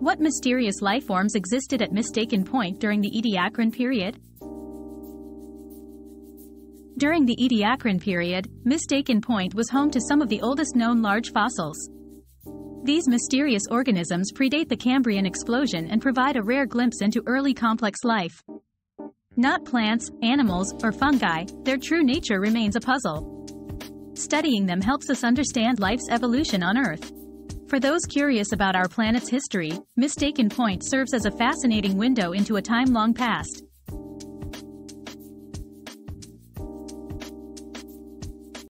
What mysterious life forms existed at Mistaken Point during the Ediacaran period? During the Ediacaran period, Mistaken Point was home to some of the oldest known large fossils. These mysterious organisms predate the Cambrian explosion and provide a rare glimpse into early complex life. Not plants, animals, or fungi, their true nature remains a puzzle. Studying them helps us understand life's evolution on Earth. For those curious about our planet's history, Mistaken Point serves as a fascinating window into a time long past.